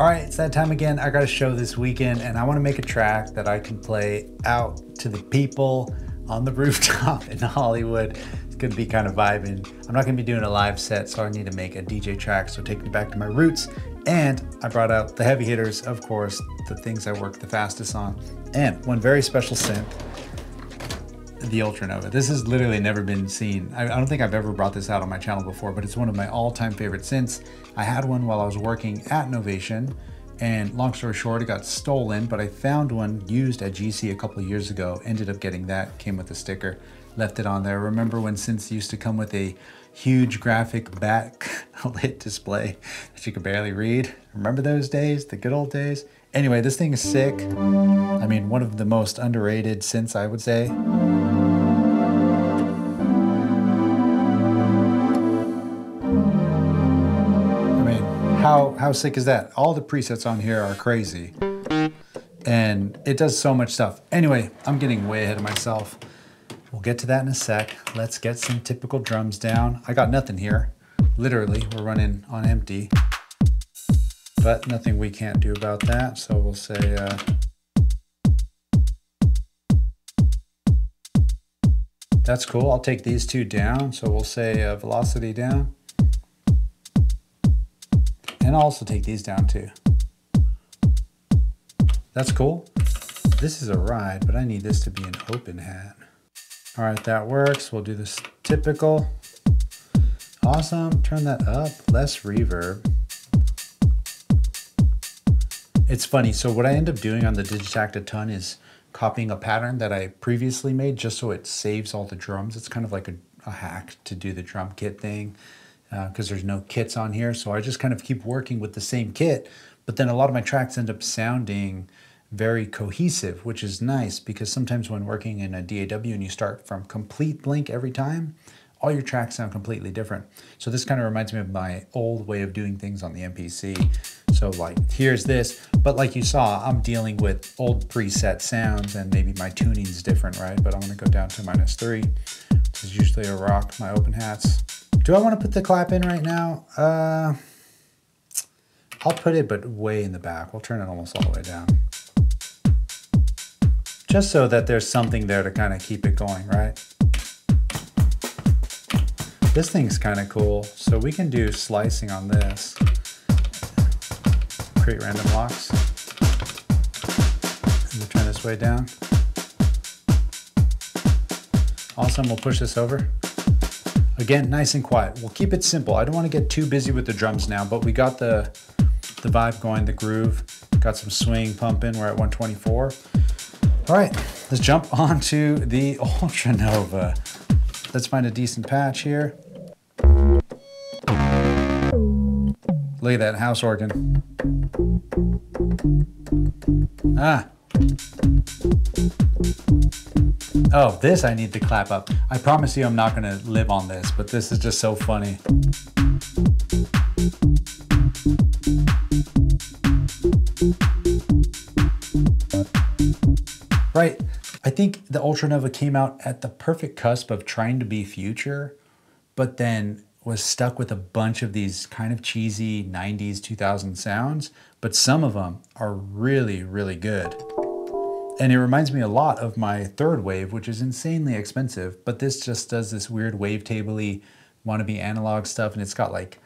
All right, it's that time again. I got a show this weekend and I want to make a track that I can play out to the people on the rooftop in Hollywood. It's going to be kind of vibing. I'm not going to be doing a live set, so I need to make a DJ track. So take me back to my roots. And I brought out the heavy hitters, of course, the things I work the fastest on. And one very special synth the Ultranova. This has literally never been seen. I, don't think I've ever brought this out on my channel before, but it's one of my all-time favorite synths. I had one while I was working at Novation, and long story short, it got stolen, but I found one used at GC a couple years ago, ended up getting that, came with a sticker, left it on there. Remember when synths used to come with a huge graphic backlit display that you could barely read? Remember those days, the good old days? Anyway, this thing is sick. I mean, one of the most underrated synths, I would say. How, how sick is that? All the presets on here are crazy. And it does so much stuff. Anyway, I'm getting way ahead of myself. We'll get to that in a sec. Let's get some typical drums down. I got nothing here. Literally, we're running on empty. But nothing we can't do about that. So we'll say, uh, that's cool. I'll take these two down. So we'll say uh, velocity down. And I'll also take these down too. That's cool. This is a ride, but I need this to be an open hat. All right, that works. We'll do this typical. Awesome, turn that up, less reverb. It's funny, so what I end up doing on the Digitakt a ton is copying a pattern that I previously made just so it saves all the drums. It's kind of like a, a hack to do the drum kit thing because uh, there's no kits on here. So I just kind of keep working with the same kit, but then a lot of my tracks end up sounding very cohesive, which is nice because sometimes when working in a DAW and you start from complete blank every time, all your tracks sound completely different. So this kind of reminds me of my old way of doing things on the MPC. So like, here's this, but like you saw, I'm dealing with old preset sounds and maybe my tuning's different, right? But I'm gonna go down to minus three. This is usually a rock, my open hats. Do I want to put the clap in right now? Uh, I'll put it, but way in the back. We'll turn it almost all the way down. Just so that there's something there to kind of keep it going, right? This thing's kind of cool. So we can do slicing on this. Create random locks. And turn this way down. Awesome, we'll push this over. Again, nice and quiet. We'll keep it simple. I don't want to get too busy with the drums now, but we got the, the vibe going, the groove. Got some swing pumping. We're at 124. All right, let's jump on to the Ultranova. Let's find a decent patch here. Look at that house organ. Ah, Oh, this I need to clap up. I promise you I'm not gonna live on this, but this is just so funny. Right, I think the Ultranova came out at the perfect cusp of trying to be future, but then was stuck with a bunch of these kind of cheesy 90s, 2000 sounds, but some of them are really, really good. And it reminds me a lot of my third wave, which is insanely expensive, but this just does this weird wavetable-y wannabe analog stuff, and it's got like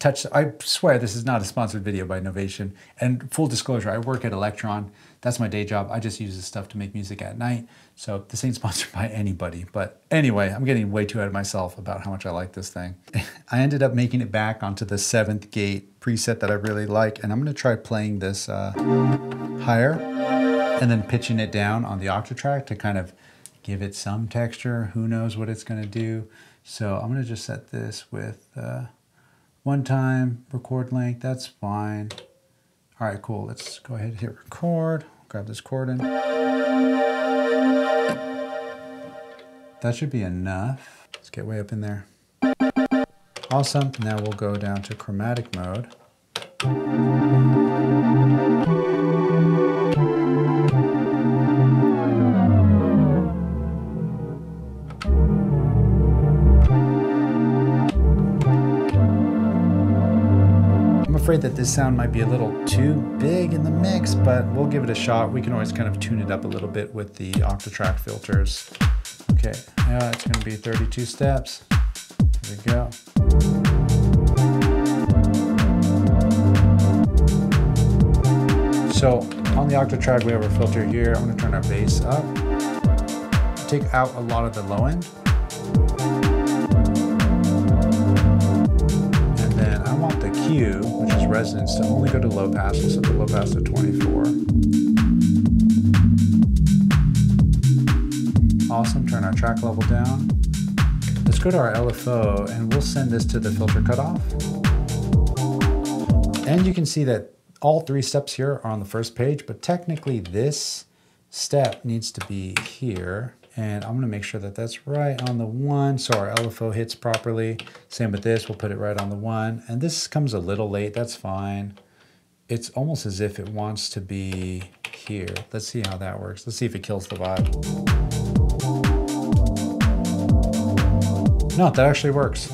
touch. I swear this is not a sponsored video by Novation. And full disclosure, I work at Elektron. That's my day job. I just use this stuff to make music at night. So this ain't sponsored by anybody. But anyway, I'm getting way too out of myself about how much I like this thing. I ended up making it back onto the seventh gate preset that I really like, and I'm gonna try playing this uh, higher and then pitching it down on the Octatrack to kind of give it some texture. Who knows what it's going to do. So I'm going to just set this with uh, one time record length. That's fine. All right, cool. Let's go ahead and hit record. Grab this chord in. That should be enough. Let's get way up in there. Awesome. Now we'll go down to chromatic mode. Afraid that this sound might be a little too big in the mix, but we'll give it a shot. We can always kind of tune it up a little bit with the Octatrack filters. Okay, now it's gonna be 32 steps. Here we go. So on the Octatrack, we have our filter here. I'm gonna turn our bass up. Take out a lot of the low end. And then I want the Q, resonance, to only go to low pass. We'll set the low pass to 24. Awesome, turn our track level down. Let's go to our LFO and we'll send this to the filter cutoff. And you can see that all three steps here are on the first page, but technically this step needs to be here. And I'm gonna make sure that that's right on the one so our LFO hits properly. Same with this, we'll put it right on the one. And this comes a little late, that's fine. It's almost as if it wants to be here. Let's see how that works. Let's see if it kills the vibe. No, that actually works.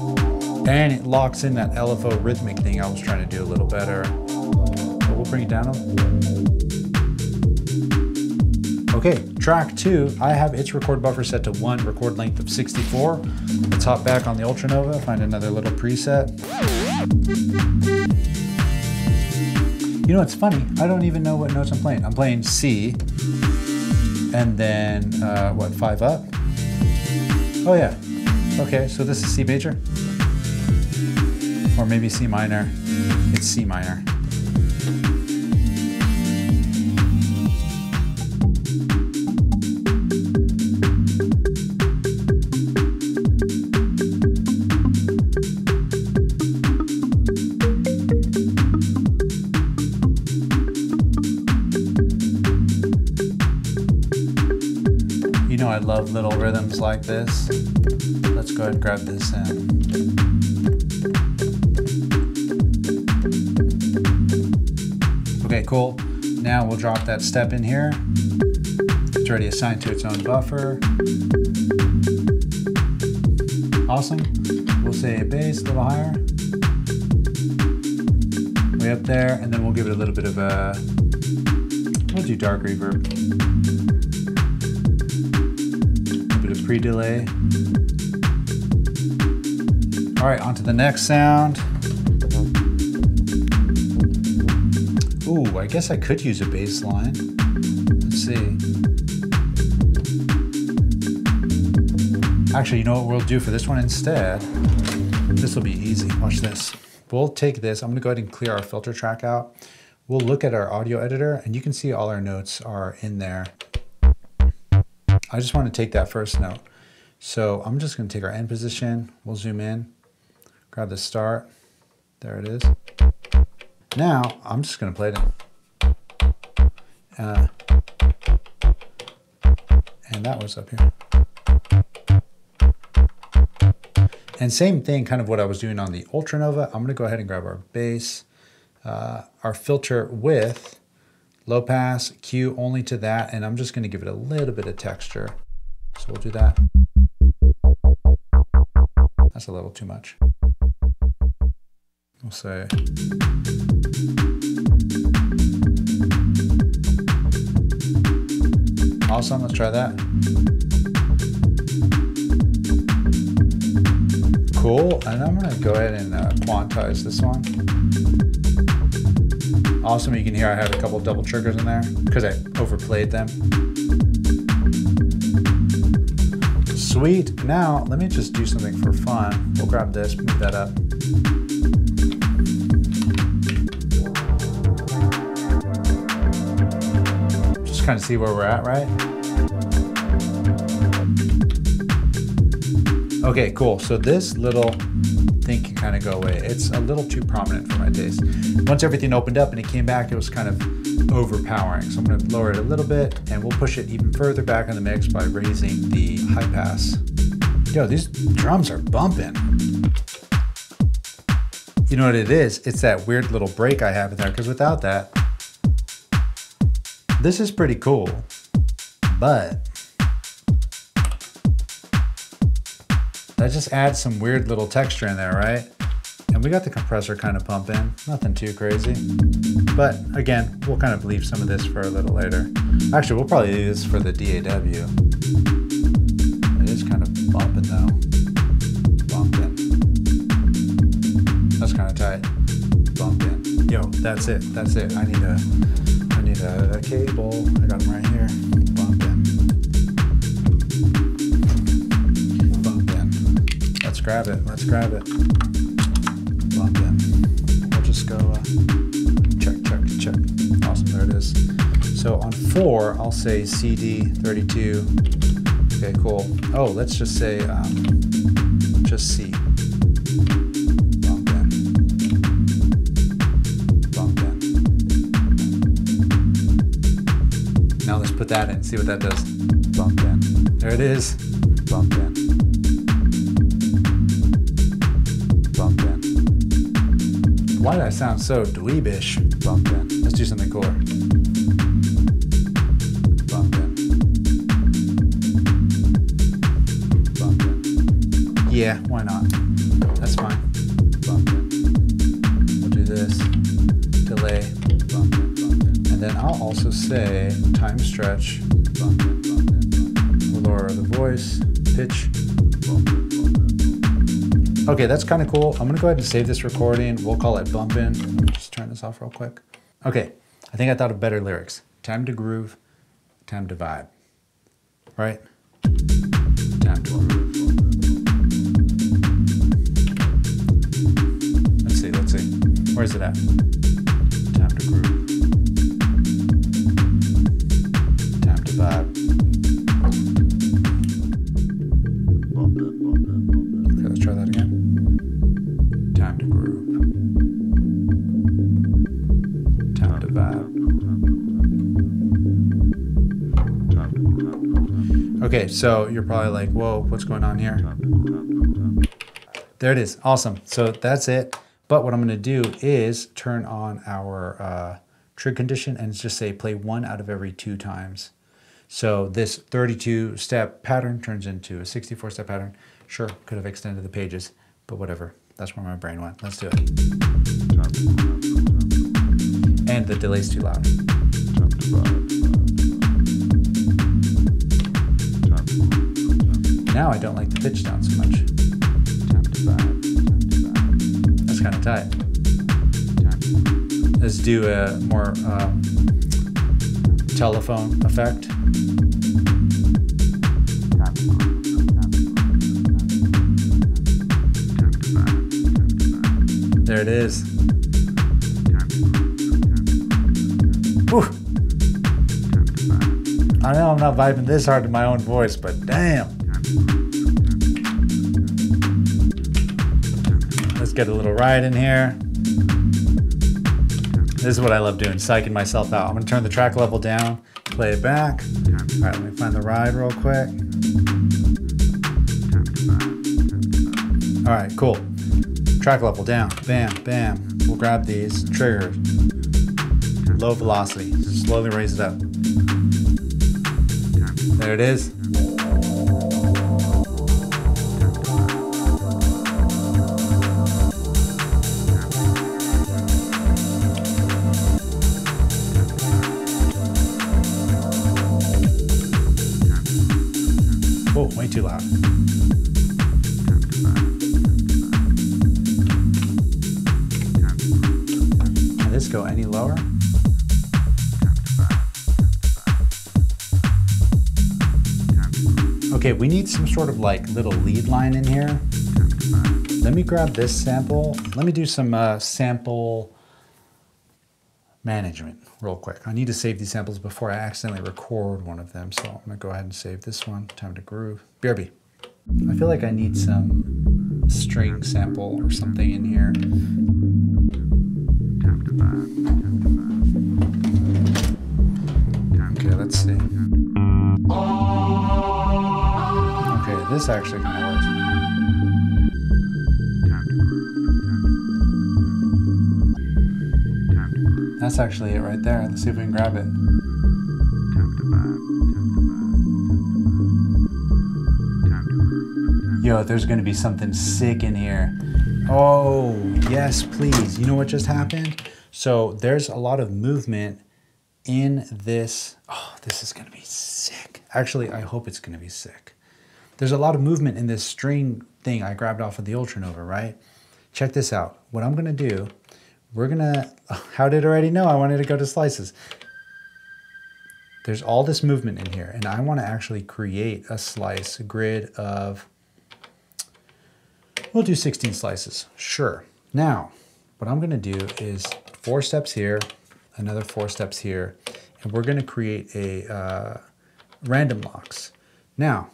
And it locks in that LFO rhythmic thing I was trying to do a little better we'll bring it down Okay, track two, I have its record buffer set to one, record length of 64. Let's hop back on the Ultranova, find another little preset. You know, it's funny, I don't even know what notes I'm playing. I'm playing C, and then, uh, what, five up? Oh yeah, okay, so this is C major. Or maybe C minor, it's C minor. Like this. Let's go ahead and grab this in. Okay, cool. Now we'll drop that step in here. It's already assigned to its own buffer. Awesome. We'll say bass a little higher. Way up there, and then we'll give it a little bit of a, we'll do dark reverb. Pre-delay. All right, on to the next sound. Ooh, I guess I could use a bass line. Let's see. Actually, you know what we'll do for this one instead? This will be easy, watch this. We'll take this, I'm gonna go ahead and clear our filter track out. We'll look at our audio editor and you can see all our notes are in there. I just want to take that first note. So I'm just going to take our end position. We'll zoom in, grab the start. There it is. Now I'm just going to play it. Uh, and that was up here. And same thing, kind of what I was doing on the Ultranova. I'm going to go ahead and grab our bass, uh, our filter width, Low pass, Q only to that, and I'm just gonna give it a little bit of texture. So we'll do that. That's a little too much. We'll say. Awesome, let's try that. Cool, and I'm gonna go ahead and uh, quantize this one. Awesome, you can hear I had a couple double triggers in there because I overplayed them. Sweet, now let me just do something for fun. We'll grab this, move that up. Just kind of see where we're at, right? Okay, cool. So this little kind of go away. It's a little too prominent for my taste. Once everything opened up and it came back, it was kind of overpowering. So I'm gonna lower it a little bit and we'll push it even further back in the mix by raising the high pass. Yo, these drums are bumping. You know what it is? It's that weird little break I have in there because without that, this is pretty cool, but that just adds some weird little texture in there, right? We got the compressor kind of pumping, nothing too crazy. But again, we'll kind of leave some of this for a little later. Actually, we'll probably do this for the DAW. It is kind of bumping though. Bumping. That's kind of tight. Bumping. Yo, that's it. That's it. I need a, I need a, a cable. I got them right here. Bumping. Bumping. Let's grab it. Let's grab it. We'll just go uh, check, check, check. Awesome. There it is. So on four, I'll say CD 32. Okay, cool. Oh, let's just say um, just C. Now let's put that in, see what that does. Bump in. There it is. Bump in. Why did I sound so dweebish? Bump. Let's do something cooler. Bump in. Yeah, why not? That's fine. Bump. We'll do this. Delay. Bump in. And then I'll also say time stretch. Bump in, bump. We'll lower the voice, pitch. Okay, that's kind of cool. I'm gonna go ahead and save this recording. We'll call it bump in. Just turn this off real quick. Okay, I think I thought of better lyrics. Time to groove, time to vibe. Right? Time to. Let's see, let's see. Where's it at? Okay, so you're probably like, whoa, what's going on here? There it is. Awesome. So that's it. But what I'm going to do is turn on our uh, trig condition and just say play one out of every two times. So this 32 step pattern turns into a 64 step pattern. Sure, could have extended the pages, but whatever. That's where my brain went. Let's do it. And the delay's too loud. Now I don't like the pitch down so much. That's kind of tight. Let's do a more um, telephone effect. There it is. Whew. I know I'm not vibing this hard to my own voice, but damn. Get a little ride in here. This is what I love doing, psyching myself out. I'm gonna turn the track level down, play it back. All right, let me find the ride real quick. All right, cool. Track level down, bam, bam. We'll grab these triggers. Low velocity, slowly raise it up. There it is. Too loud. Can this go any lower? Okay, we need some sort of like little lead line in here. Let me grab this sample. Let me do some uh, sample management real quick. I need to save these samples before I accidentally record one of them. So I'm gonna go ahead and save this one. Time to groove. BRB. I feel like I need some string sample or something in here. Okay, let's see. Okay, this actually kind of works. That's actually it right there. Let's see if we can grab it. Yo, there's gonna be something sick in here. Oh, yes, please. You know what just happened? So there's a lot of movement in this. Oh, this is going to be sick. Actually, I hope it's going to be sick. There's a lot of movement in this string thing I grabbed off of the Ultranova, right? Check this out. What I'm going to do, we're to, how did I already know I wanted to go to slices? There's all this movement in here, and I want to actually create a slice, grid of, we'll do 16 slices, sure. Now, what I'm to do is four steps here, another four steps here, and we're to create a uh, random locks. Now,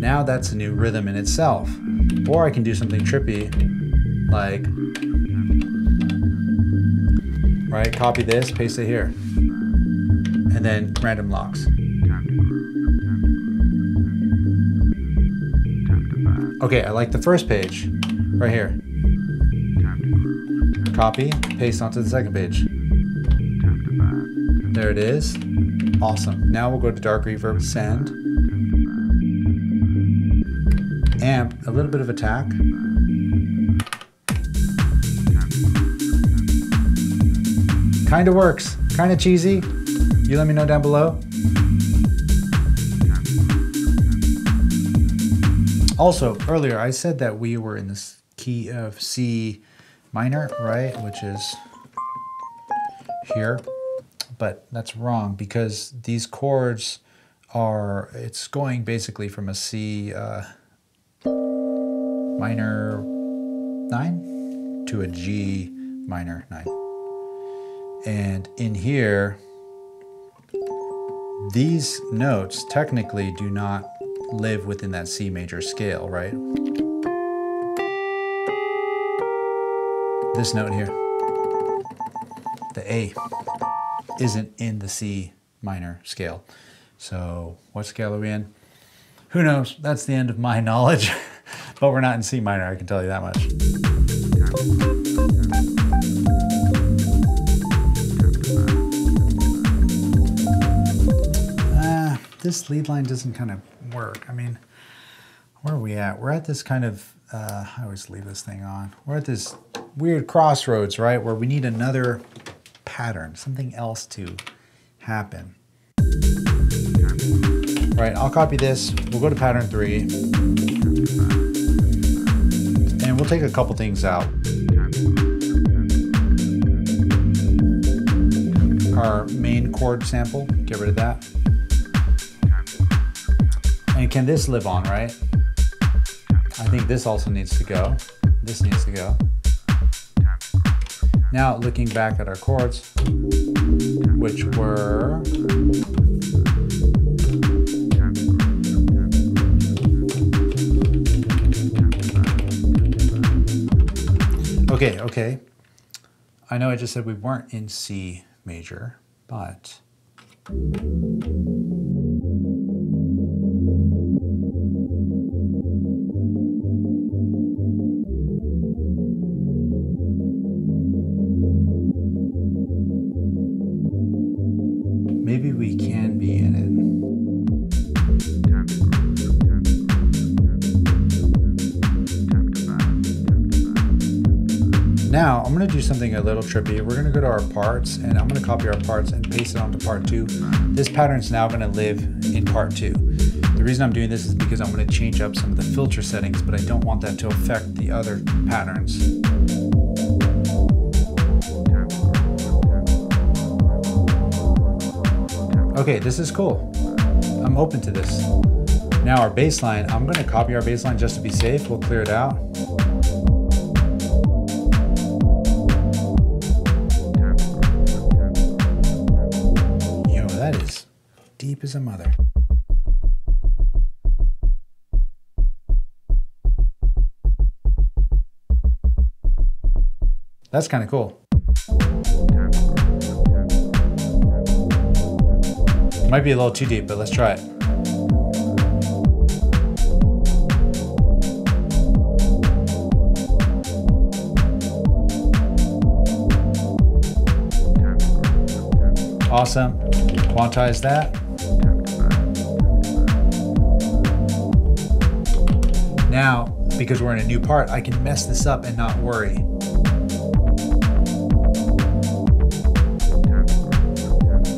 now that's a new rhythm in itself. Or I can do something trippy, like right? Copy this, paste it here. And then random locks. Okay, I like the first page, right here. Copy, paste onto the second page. There it is. Awesome. Now we'll go to dark reverb, send. Amp, a little bit of attack. Kind of works. Kind of cheesy. You let me know down below. Also, earlier I said that we were in this key of C minor, right? Which is here. But that's wrong because these chords are, it's going basically from a C uh, minor 9 to a G minor 9. And in here, these notes technically do not live within that C major scale, right? This note here, the A, isn't in the C minor scale. So what scale are we in? Who knows? That's the end of my knowledge, but we're not in C minor, I can tell you that much. this lead line doesn't kind of work. I mean, where are we at? We're at this kind of, uh, I always leave this thing on. We're at this weird crossroads, right? Where we need another pattern, something else to happen. All right, I'll copy this. We'll go to pattern three. Take a couple things out. Our main chord sample, get rid of that. And can this live on, right? I think this also needs to go. This needs to go. Now looking back at our chords, which were Okay, okay. I know I just said we weren't in C major, but Do something a little trippy. We're gonna go to our parts and I'm gonna copy our parts and paste it onto part two. This pattern is now gonna live in part two. The reason I'm doing this is because I'm gonna change up some of the filter settings, but I don't want that to affect the other patterns. Okay, this is cool. I'm open to this. Now our baseline, I'm gonna copy our baseline just to be safe. We'll clear it out. Deep as a mother. That's kind of cool. Might be a little too deep, but let's try it. Awesome. Quantize that. Now, because we're in a new part, I can mess this up and not worry.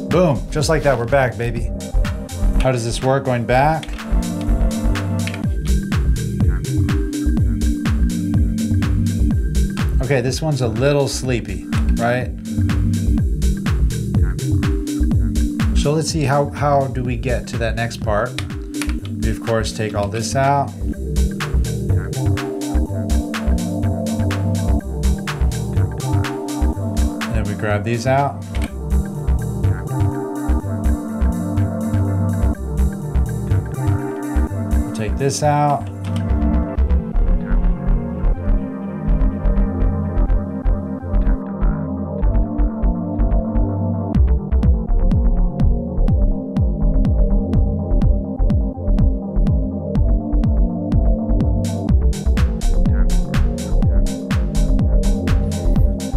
Boom, just like that, we're back, baby. How does this work going back? Okay, this one's a little sleepy, right? So let's see how, how do we get to that next part. We of course take all this out. Grab these out. Take this out.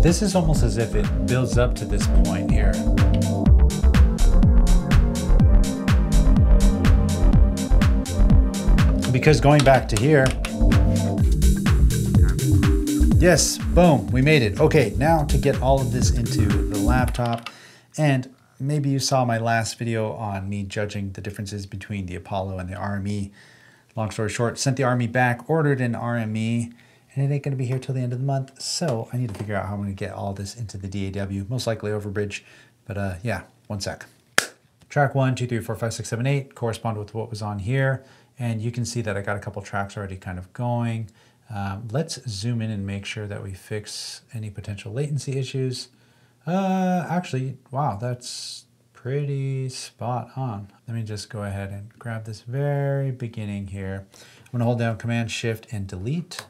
This is almost as if it builds up to this point here. Because going back to here, yes, boom, we made it. Okay, now to get all of this into the laptop, and maybe you saw my last video on me judging the differences between the Apollo and the RME. Long story short, sent the RME back, ordered an RME, and it ain't gonna be here till the end of the month. So I need to figure out how I'm gonna get all this into the DAW, most likely overbridge. But uh, yeah, one sec. Track one, two, three, four, five, six, seven, eight correspond with what was on here. And you can see that I got a couple tracks already kind of going. Um, let's zoom in and make sure that we fix any potential latency issues. Uh, actually, wow, that's pretty spot on. Let me just go ahead and grab this very beginning here. I'm gonna hold down Command Shift and Delete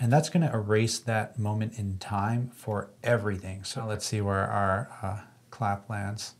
and that's going to erase that moment in time for everything. So let's see where our uh, clap lands.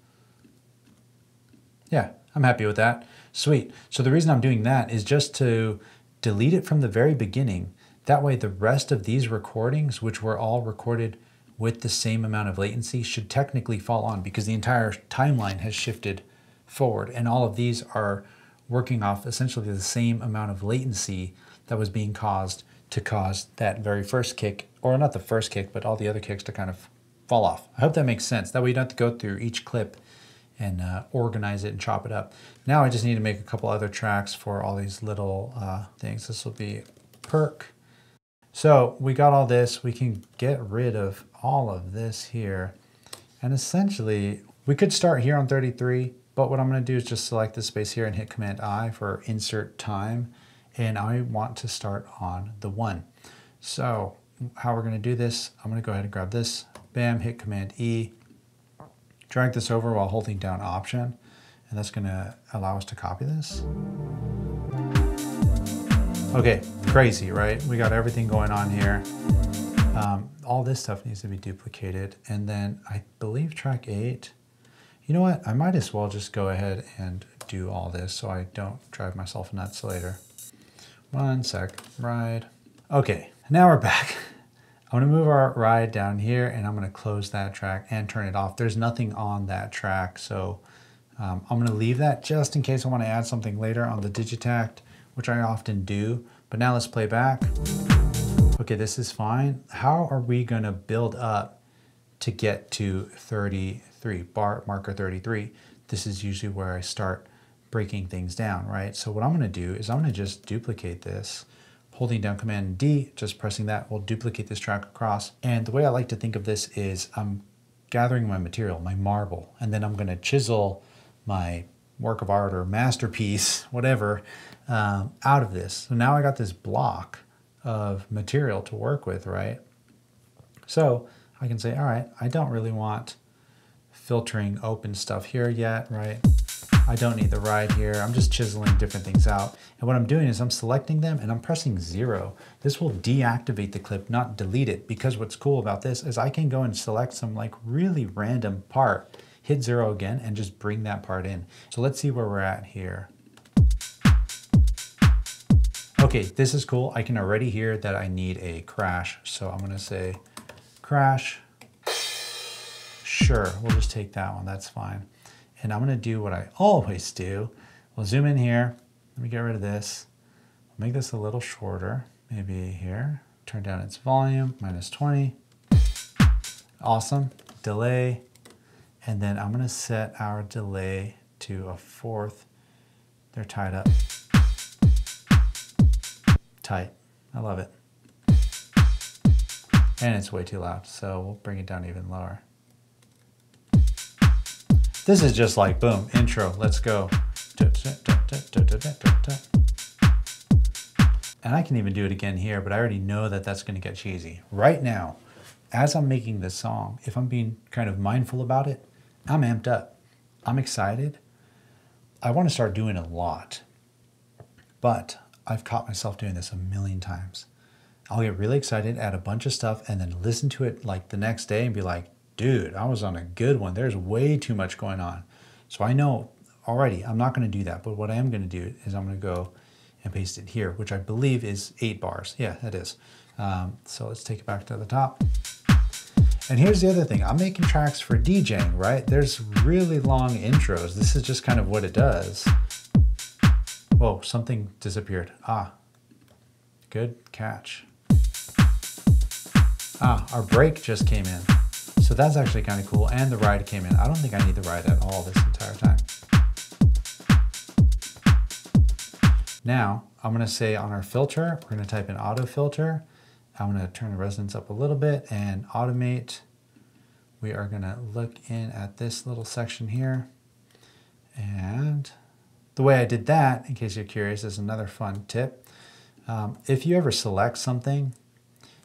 Yeah, I'm happy with that. Sweet. So the reason I'm doing that is just to delete it from the very beginning. That way the rest of these recordings, which were all recorded with the same amount of latency, should technically fall on because the entire timeline has shifted forward. And all of these are working off essentially the same amount of latency that was being caused to cause that very first kick, or not the first kick, but all the other kicks to kind of fall off. I hope that makes sense. That way you don't have to go through each clip and uh, organize it and chop it up. Now I just need to make a couple other tracks for all these little uh, things. This will be perk. So we got all this. We can get rid of all of this here. And essentially, we could start here on 33, but what I'm gonna do is just select this space here and hit Command I for insert time and I want to start on the one. So how we're gonna do this, I'm gonna go ahead and grab this, bam, hit Command E, drag this over while holding down Option, and that's gonna allow us to copy this. Okay, crazy, right? We got everything going on here. Um, all this stuff needs to be duplicated. And then I believe track eight, you know what? I might as well just go ahead and do all this so I don't drive myself nuts later. One sec, ride. Okay, now we're back. I'm gonna move our ride down here and I'm gonna close that track and turn it off. There's nothing on that track, so um, I'm gonna leave that just in case I wanna add something later on the Digitakt, which I often do. But now let's play back. Okay, this is fine. How are we gonna build up to get to 33, bar marker 33? This is usually where I start breaking things down, right? So what I'm gonna do is I'm gonna just duplicate this, holding down Command D, just pressing that will duplicate this track across. And the way I like to think of this is I'm gathering my material, my marble, and then I'm gonna chisel my work of art or masterpiece, whatever, um, out of this. So now I got this block of material to work with, right? So I can say, all right, I don't really want filtering open stuff here yet, right? I don't need the ride here. I'm just chiseling different things out. And what I'm doing is I'm selecting them and I'm pressing zero. This will deactivate the clip, not delete it. Because what's cool about this is I can go and select some like really random part, hit zero again and just bring that part in. So let's see where we're at here. Okay, this is cool. I can already hear that I need a crash. So I'm gonna say crash. Sure, we'll just take that one, that's fine. And I'm gonna do what I always do. We'll zoom in here. Let me get rid of this. make this a little shorter, maybe here. Turn down its volume, minus 20. Awesome, delay. And then I'm gonna set our delay to a fourth. They're tied up. Tight, I love it. And it's way too loud, so we'll bring it down even lower. This is just like, boom, intro, let's go. And I can even do it again here, but I already know that that's gonna get cheesy. Right now, as I'm making this song, if I'm being kind of mindful about it, I'm amped up. I'm excited. I wanna start doing a lot, but I've caught myself doing this a million times. I'll get really excited, add a bunch of stuff, and then listen to it like the next day and be like, dude, I was on a good one. There's way too much going on. So I know already I'm not going to do that. But what I am going to do is I'm going to go and paste it here, which I believe is eight bars. Yeah, it is. Um, so let's take it back to the top. And here's the other thing. I'm making tracks for DJing, right? There's really long intros. This is just kind of what it does. Whoa, something disappeared. Ah, good catch. Ah, our break just came in. So that's actually kind of cool. And the ride came in. I don't think I need the ride at all this entire time. Now, I'm gonna say on our filter, we're gonna type in auto filter. I'm gonna turn the resonance up a little bit and automate. We are gonna look in at this little section here. And the way I did that, in case you're curious, is another fun tip. Um, if you ever select something,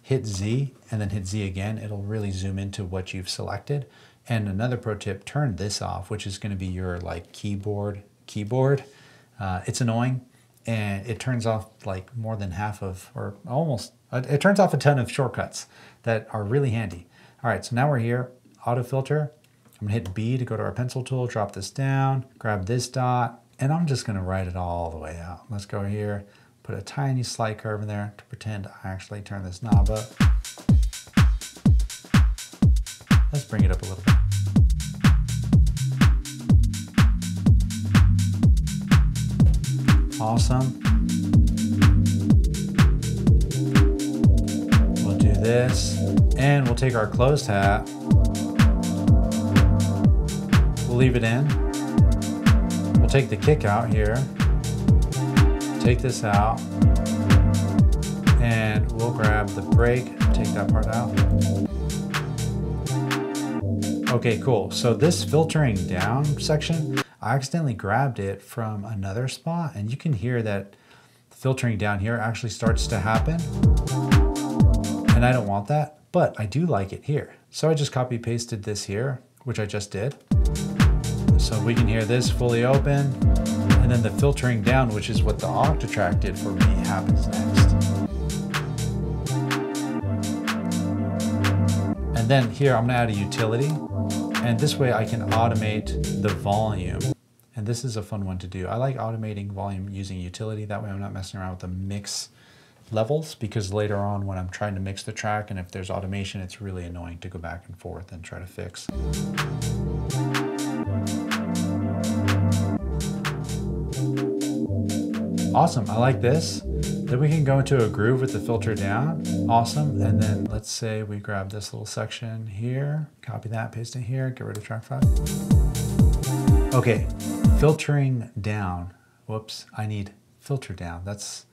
hit Z and then hit Z again, it'll really zoom into what you've selected. And another pro tip, turn this off, which is gonna be your like keyboard keyboard. Uh, it's annoying and it turns off like more than half of, or almost, it turns off a ton of shortcuts that are really handy. All right, so now we're here, auto filter. I'm gonna hit B to go to our pencil tool, drop this down, grab this dot, and I'm just gonna write it all the way out. Let's go here, put a tiny slight curve in there to pretend I actually turn this knob up. Let's bring it up a little bit. Awesome. We'll do this and we'll take our closed hat. We'll leave it in. We'll take the kick out here. Take this out and we'll grab the break, take that part out. Okay, cool. So this filtering down section, I accidentally grabbed it from another spot and you can hear that filtering down here actually starts to happen. And I don't want that, but I do like it here. So I just copy pasted this here, which I just did. So we can hear this fully open then the filtering down, which is what the Octatrack did for me, happens next. And then here I'm gonna add a utility and this way I can automate the volume. And this is a fun one to do. I like automating volume using utility. That way I'm not messing around with the mix levels because later on when I'm trying to mix the track and if there's automation, it's really annoying to go back and forth and try to fix. Awesome, I like this. Then we can go into a groove with the filter down. Awesome. And then let's say we grab this little section here, copy that, paste it here, get rid of track five. Okay, filtering down. Whoops, I need filter down. That's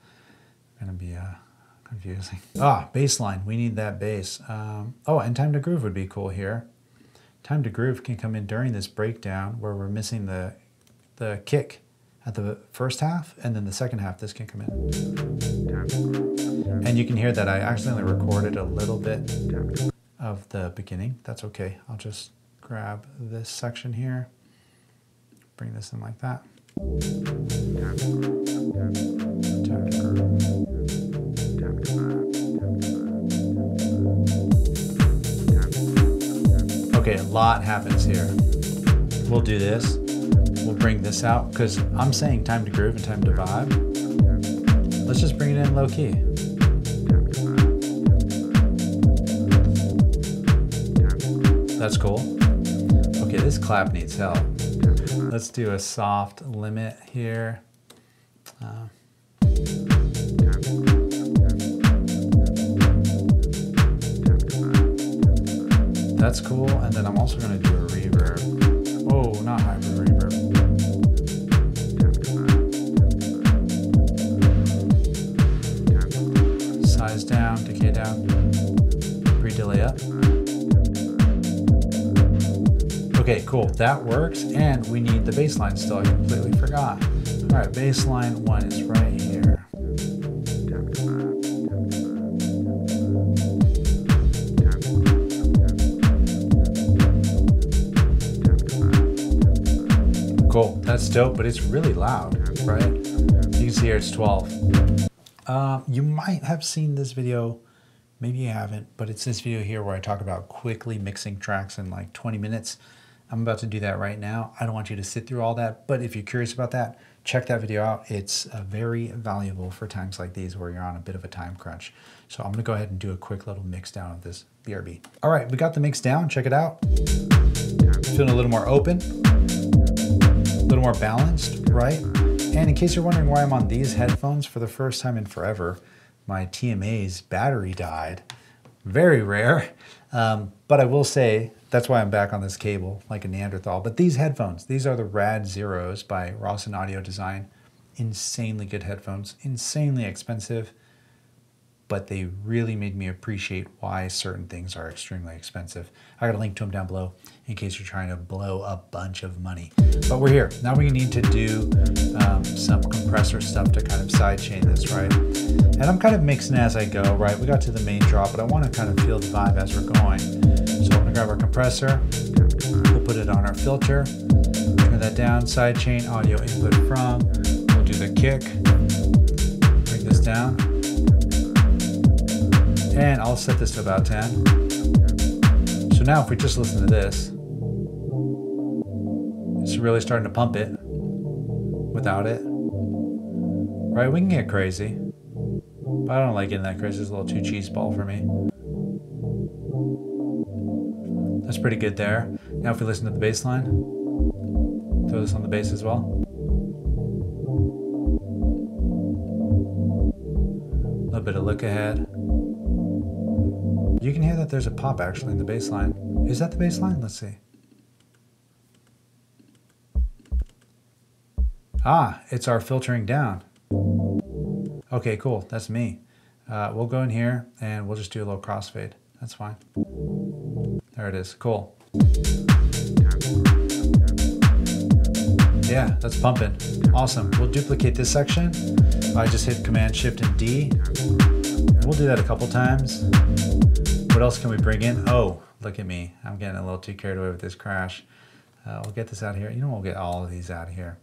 gonna be uh, confusing. Ah, bass line, we need that bass. Um, oh, and time to groove would be cool here. Time to groove can come in during this breakdown where we're missing the, the kick at the first half, and then the second half, this can come in. And you can hear that I accidentally recorded a little bit of the beginning. That's okay. I'll just grab this section here, bring this in like that. Okay, a lot happens here. We'll do this we'll bring this out because I'm saying time to groove and time to vibe. Let's just bring it in low key. That's cool. Okay, this clap needs help. Let's do a soft limit here. Uh, that's cool. And then I'm also gonna do a reverb. Oh, not down, pre-delay up. Okay, cool, that works. And we need the bass line still, I completely forgot. All right, bass line one is right here. Cool, that's dope, but it's really loud, right? You can see here it's 12. Uh, you might have seen this video, maybe you haven't, but it's this video here where I talk about quickly mixing tracks in like 20 minutes. I'm about to do that right now. I don't want you to sit through all that, but if you're curious about that, check that video out. It's uh, very valuable for times like these where you're on a bit of a time crunch. So I'm gonna go ahead and do a quick little mix down of this BRB. All right, we got the mix down, check it out. Feeling a little more open, a little more balanced, right? And in case you're wondering why I'm on these headphones for the first time in forever, my TMA's battery died. Very rare. Um, but I will say that's why I'm back on this cable like a Neanderthal. But these headphones, these are the Rad Zeros by Rosson Audio Design. Insanely good headphones, insanely expensive, but they really made me appreciate why certain things are extremely expensive. I got a link to them down below in case you're trying to blow a bunch of money. But we're here. Now we need to do um, some compressor stuff to kind of sidechain this, right? And I'm kind of mixing as I go, right? We got to the main drop, but I want to kind of feel the vibe as we're going. So I'm gonna grab our compressor, we'll put it on our filter, turn that down, sidechain audio input from, we'll do the kick, bring this down, and I'll set this to about 10. So now if we just listen to this, it's really starting to pump it without it. Right, we can get crazy. But I don't like getting that crazy. It's a little too cheese ball for me. That's pretty good there. Now if we listen to the bass line, throw this on the bass as well. A little bit of look ahead. You can hear that there's a pop actually in the bass line. Is that the bass line? Let's see. Ah, it's our filtering down. Okay, cool. That's me. Uh, we'll go in here and we'll just do a little crossfade. That's fine. There it is. Cool. Yeah, that's pumping. Awesome. We'll duplicate this section. I just hit Command Shift and D. We'll do that a couple times. What else can we bring in? Oh, look at me. I'm getting a little too carried away with this crash. Uh, we'll get this out here. You know, we'll get all of these out here.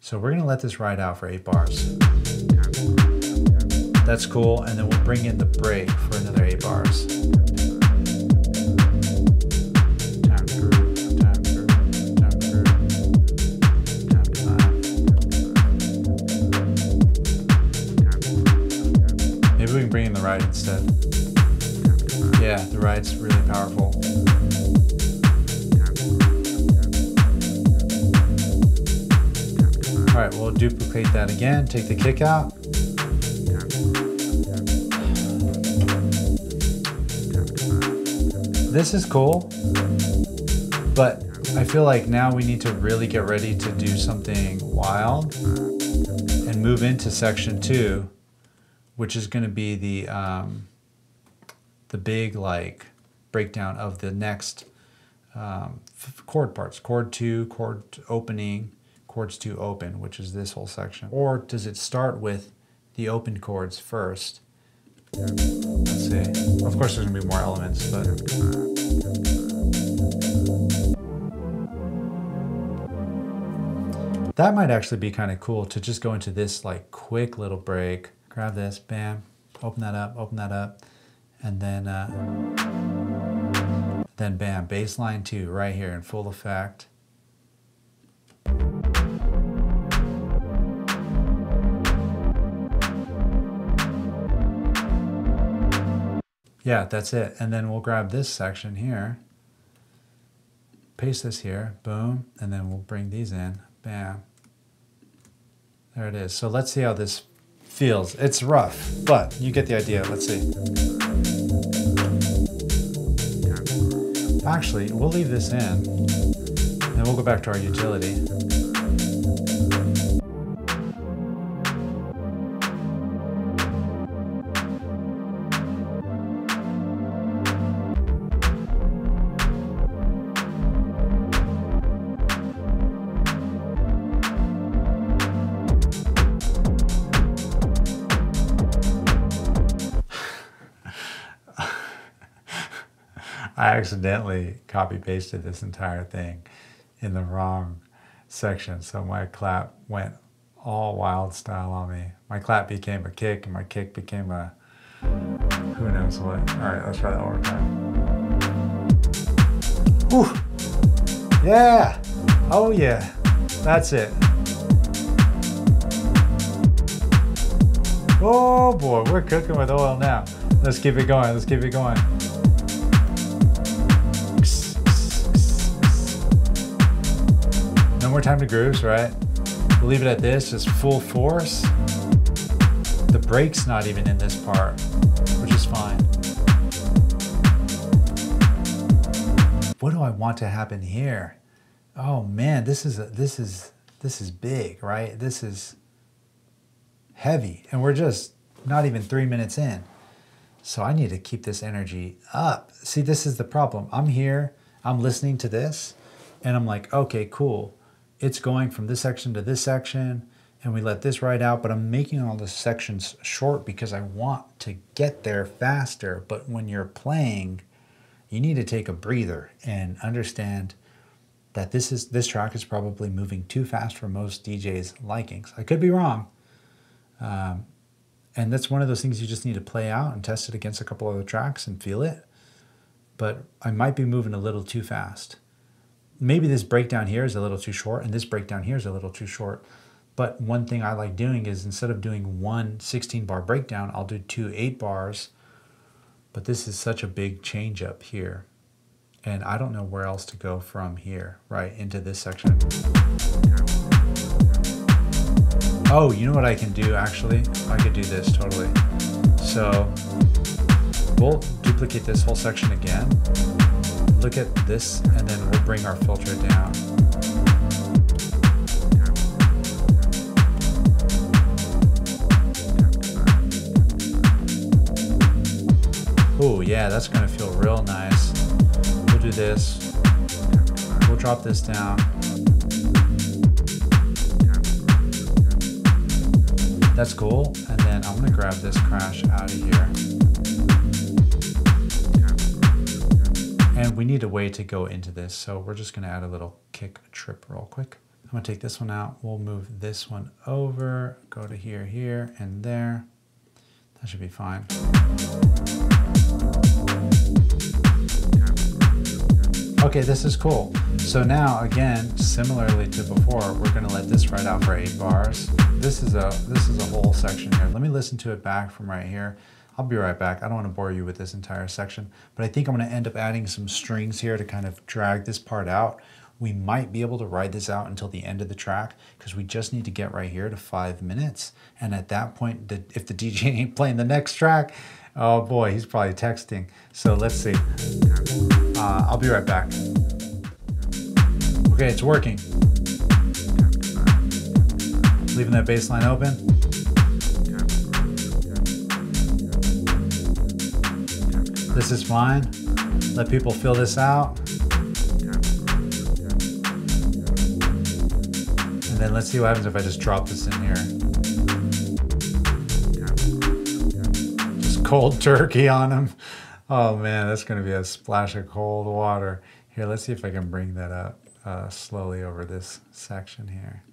So we're gonna let this ride out for eight bars. That's cool. And then we'll bring in the break for another eight bars. Maybe we can bring in the ride instead. Yeah, the ride's really powerful. All right, we'll duplicate that again, take the kick out. This is cool, but I feel like now we need to really get ready to do something wild and move into section two which is going to be the um, the big like breakdown of the next um, chord parts. Chord two chord opening chords two open which is this whole section. Or does it start with the open chords first let's see of course there's gonna be more elements but that might actually be kind of cool to just go into this like quick little break grab this, bam, open that up, open that up, and then uh, then bam, bass line two right here in full effect. Yeah, that's it. And then we'll grab this section here, paste this here, boom, and then we'll bring these in, bam. There it is. So let's see how this feels. It's rough, but you get the idea. Let's see. Actually, we'll leave this in, and we'll go back to our utility. Accidentally copy pasted this entire thing in the wrong section. So my clap went all wild style on me. My clap became a kick and my kick became a who knows what. All right, let's try that one more time. Whew. Yeah. Oh yeah. That's it. Oh boy, we're cooking with oil now. Let's keep it going. Let's keep it going. More time to grooves, right? We'll leave it at this, just full force. The break's not even in this part, which is fine. What do I want to happen here? Oh man, this is a, this is this is big, right? This is heavy, and we're just not even three minutes in. So I need to keep this energy up. See, this is the problem. I'm here, I'm listening to this, and I'm like, okay, cool it's going from this section to this section and we let this ride out, but I'm making all the sections short because I want to get there faster. But when you're playing, you need to take a breather and understand that this is this track is probably moving too fast for most DJs' likings. I could be wrong. Um, and that's one of those things you just need to play out and test it against a couple other tracks and feel it. But I might be moving a little too fast maybe this breakdown here is a little too short and this breakdown here is a little too short. But one thing I like doing is instead of doing one 16 bar breakdown, I'll do two eight bars. But this is such a big change up here. And I don't know where else to go from here, right, into this section. Oh, you know what I can do actually? I could do this totally. So we'll duplicate this whole section again look at this and then we'll bring our filter down. Oh yeah, that's gonna feel real nice. We'll do this. We'll drop this down. That's cool. And then I'm gonna grab this crash out of here. And we need a way to go into this, so we're just gonna add a little kick trip real quick. I'm gonna take this one out, we'll move this one over, go to here, here, and there. That should be fine. Okay, this is cool. So now, again, similarly to before, we're gonna let this ride out for eight bars. This is a this is a whole section here. Let me listen to it back from right here. I'll be right back. I don't want to bore you with this entire section, but I think I'm going to end up adding some strings here to kind of drag this part out. We might be able to ride this out until the end of the track because we just need to get right here to five minutes. And at that point, if the DJ ain't playing the next track, oh boy, he's probably texting. So let's see. Uh, I'll be right back. Okay, it's working. Leaving that bass line open. This is fine. Let people fill this out. And then let's see what happens if I just drop this in here. Just cold turkey on them. Oh man, that's gonna be a splash of cold water. Here, let's see if I can bring that up uh, slowly over this section here.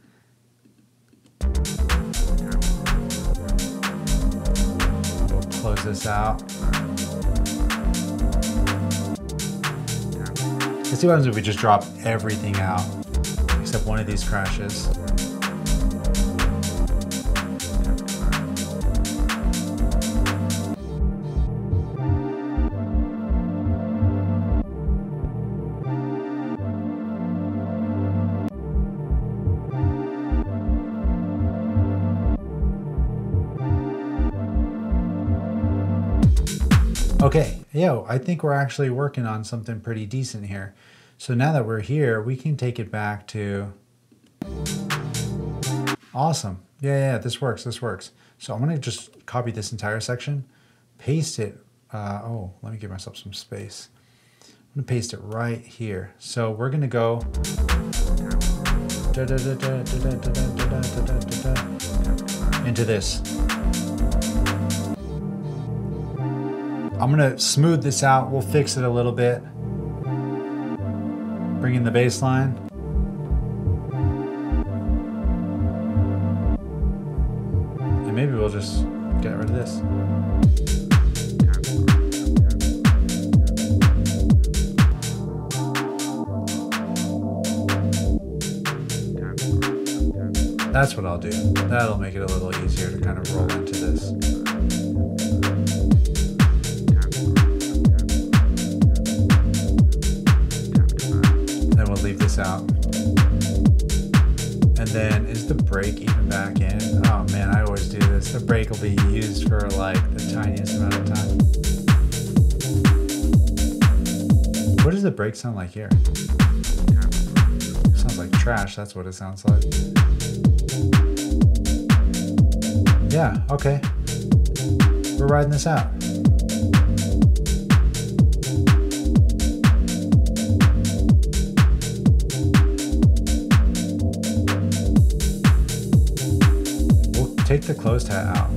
We'll close this out. Let's see what happens if we just drop everything out, except one of these crashes. Yo, I think we're actually working on something pretty decent here. So now that we're here, we can take it back to, awesome. Yeah, yeah, this works, this works. So I'm gonna just copy this entire section, paste it, uh, oh, let me give myself some space. I'm gonna paste it right here. So we're gonna go into this. I'm gonna smooth this out. We'll fix it a little bit. Bring in the bass line. And maybe we'll just get rid of this. That's what I'll do. That'll make it a little easier to kind of roll into this. Out. And then is the break even back in? Oh man, I always do this. The break will be used for like the tiniest amount of time. What does the break sound like here? Sounds like trash, that's what it sounds like. Yeah, okay. We're riding this out. The closed hat out.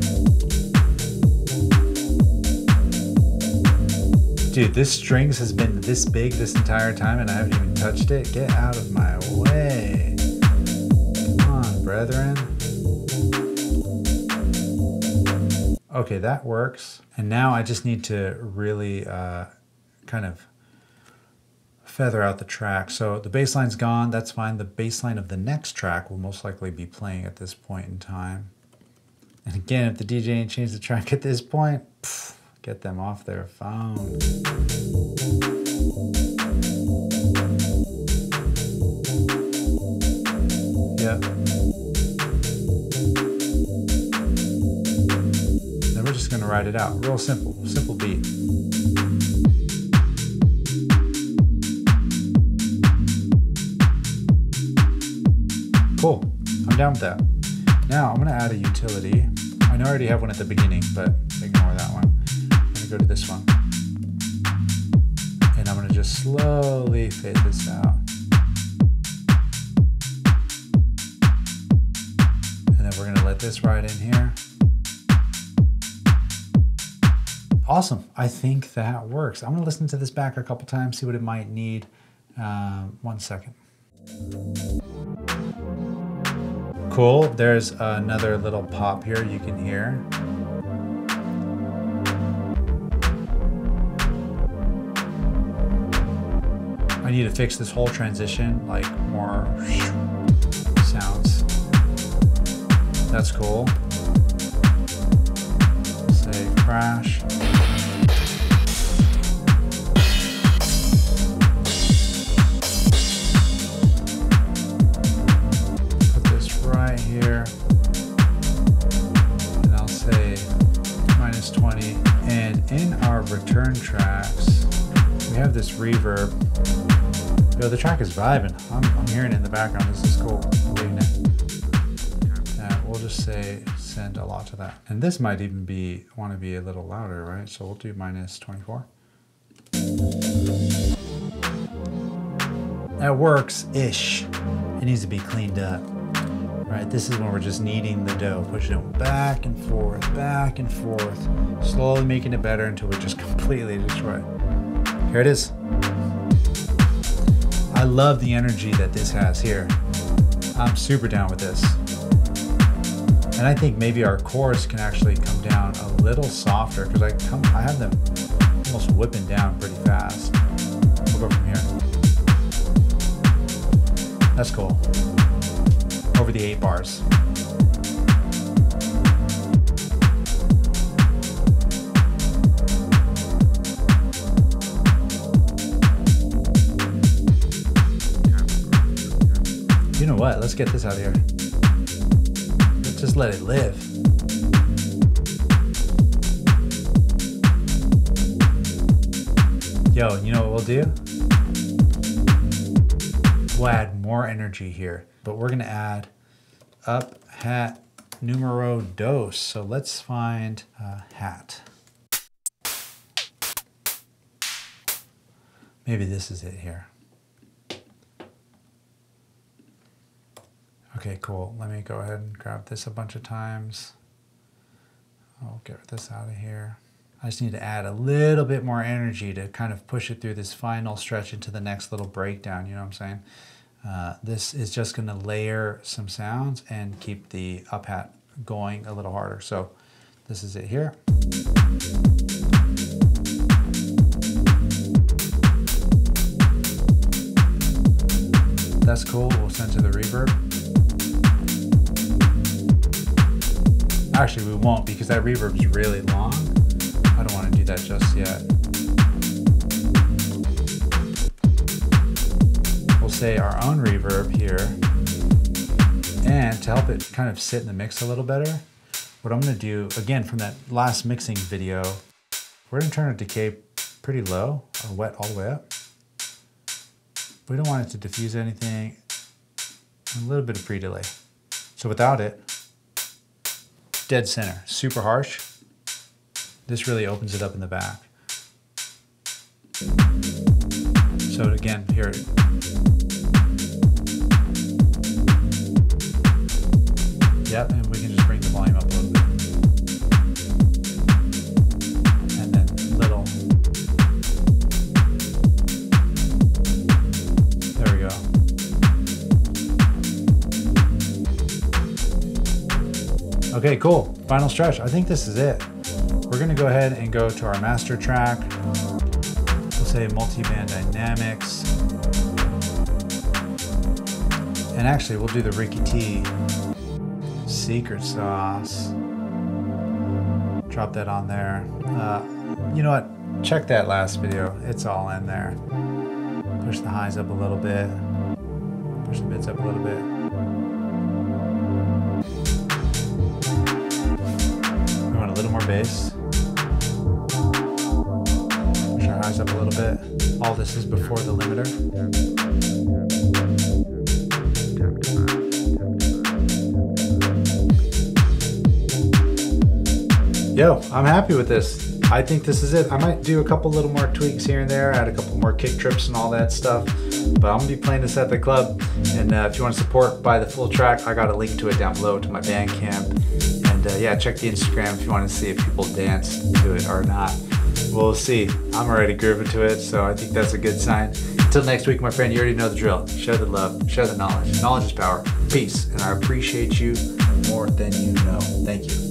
Dude, this strings has been this big this entire time and I haven't even touched it. Get out of my way. Come on, brethren. Okay, that works. And now I just need to really uh, kind of feather out the track. So the bass line's gone, that's fine. The bass line of the next track will most likely be playing at this point in time. And again, if the DJ ain't changed the track at this point, pff, get them off their phone. Yep. Then we're just gonna ride it out. Real simple, simple beat. Cool, I'm down with that. Now I'm gonna add a utility. I know I already have one at the beginning, but ignore that one. I'm gonna go to this one. And I'm gonna just slowly fade this out. And then we're gonna let this ride in here. Awesome. I think that works. I'm gonna listen to this back a couple times, see what it might need. Um, one second. Cool. There's another little pop here you can hear. I need to fix this whole transition, like more sounds. That's cool. Say crash. Return tracks, we have this reverb. Yo, the track is vibing. I'm, I'm hearing it in the background. This is cool. We'll just say send a lot to that. And this might even be want to be a little louder, right? So we'll do minus 24. That works ish. It needs to be cleaned up. Right, this is when we're just kneading the dough, pushing it back and forth, back and forth, slowly making it better until we just completely destroy it. Here it is. I love the energy that this has here. I'm super down with this. And I think maybe our chorus can actually come down a little softer because I come I have them almost whipping down pretty fast. We'll go from here. That's cool. Over the eight bars. You know what? Let's get this out of here. Let's just let it live. Yo, you know what we'll do? We'll add more energy here, but we're gonna add up hat numero dos. So let's find a hat. Maybe this is it here. Okay, cool. Let me go ahead and grab this a bunch of times. I'll get this out of here. I just need to add a little bit more energy to kind of push it through this final stretch into the next little breakdown, you know what I'm saying? Uh, this is just gonna layer some sounds and keep the up hat going a little harder. So this is it here. That's cool, we'll send to the reverb. Actually, we won't because that reverb is really long. I don't want to do that just yet. Say our own reverb here. And to help it kind of sit in the mix a little better, what I'm going to do, again, from that last mixing video, we're going to turn our decay pretty low or wet all the way up. We don't want it to diffuse anything. A little bit of pre-delay. So without it, dead center, super harsh. This really opens it up in the back. So again, here. Yep, and we can just bring the volume up a little bit. And then little. There we go. Okay, cool. Final stretch. I think this is it. We're gonna go ahead and go to our master track. We'll say multi-band dynamics. And actually, we'll do the Ricky T secret sauce. Drop that on there. Uh, you know what? Check that last video. It's all in there. Push the highs up a little bit. Push the mids up a little bit. We want a little more bass. Push our highs up a little bit. All this is before the limiter. Yo, I'm happy with this. I think this is it. I might do a couple little more tweaks here and there, add a couple more kick trips and all that stuff. But I'm gonna be playing this at the club. And uh, if you want to support, buy the full track. I got a link to it down below to my Bandcamp. And uh, yeah, check the Instagram if you want to see if people dance to it or not. We'll see. I'm already grooving to it, so I think that's a good sign. Until next week, my friend, you already know the drill. Share the love, share the knowledge. Knowledge is power. Peace. And I appreciate you more than you know. Thank you.